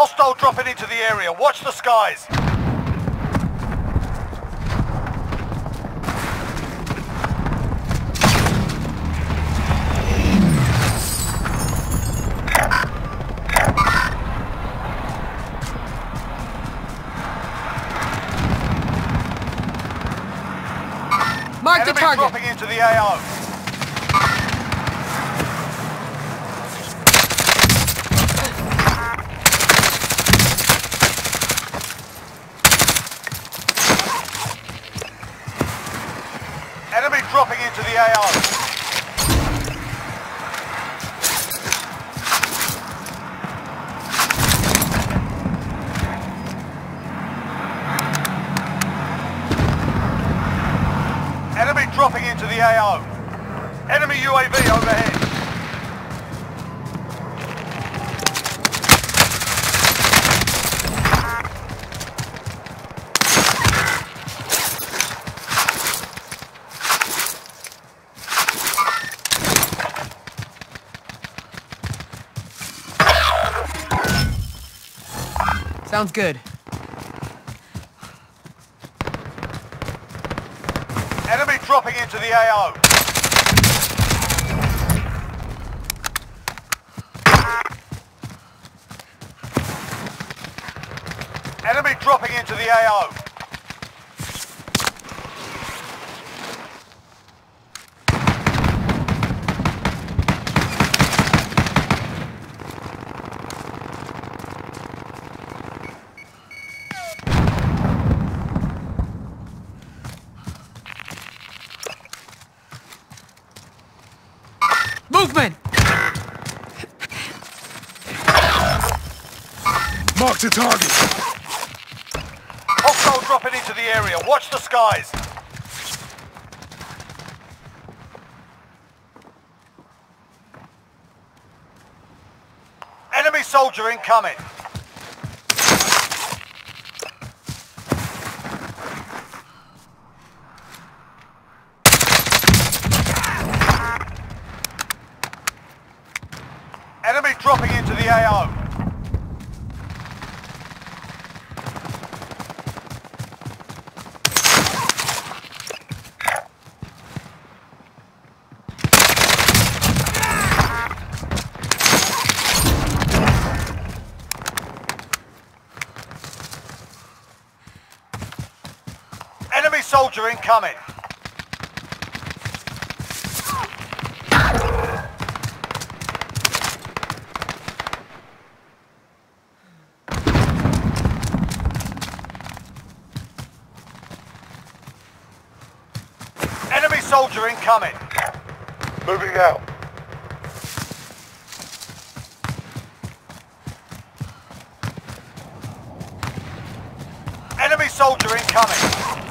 Hostile dropping into the area. Watch the skies. Mark the target. dropping into the AO. Enemy dropping into the AO. Enemy dropping into the AO. Enemy UAV overhead. Sounds good. Enemy dropping into the AO. Enemy dropping into the AO. Movement! Mark the target. Hostile dropping into the area. Watch the skies. Enemy soldier incoming. Enemy dropping into the AO. Enemy soldier incoming. Enemy soldier incoming. Moving out. Enemy soldier incoming.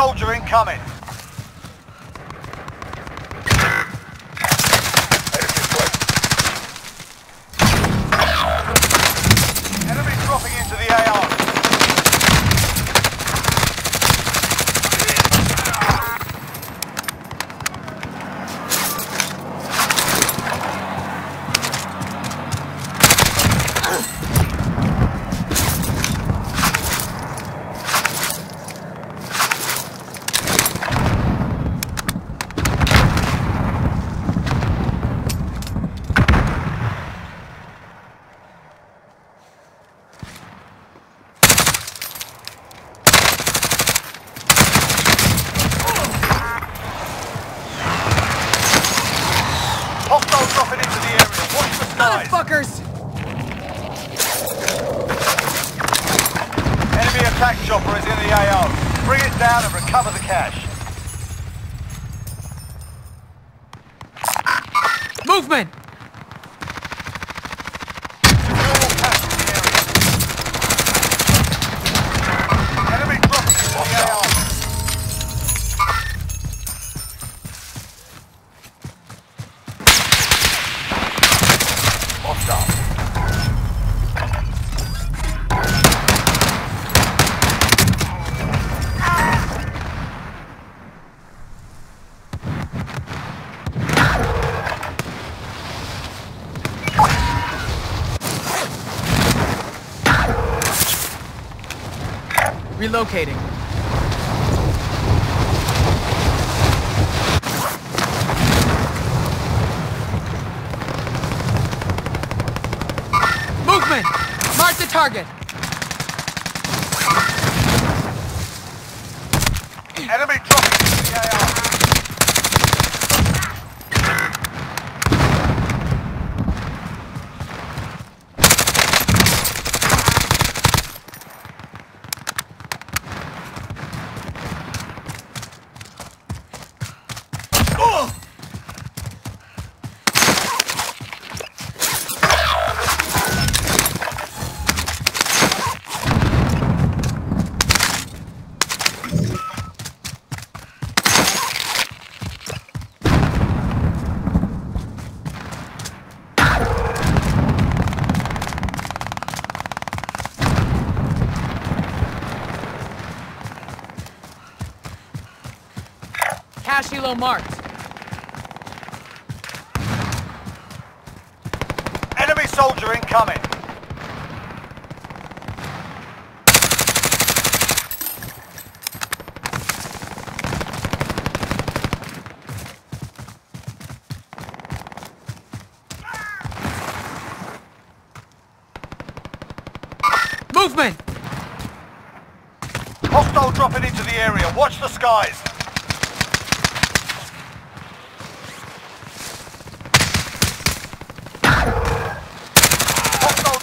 Soldier incoming. Chopper is in the AO. Bring it down and recover the cash. Movement! Relocating. Movement! Mark the target! Enemy dropping into the AO. Cash marked. Enemy soldier incoming. Movement! Hostile dropping into the area. Watch the skies. Hostile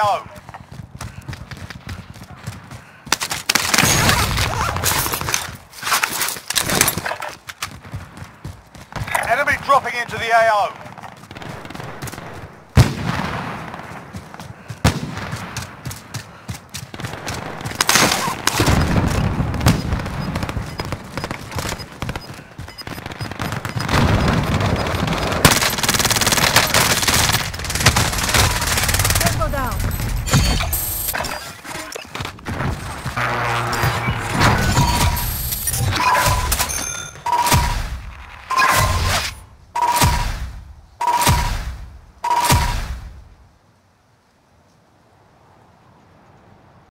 AO. Enemy dropping into the AO.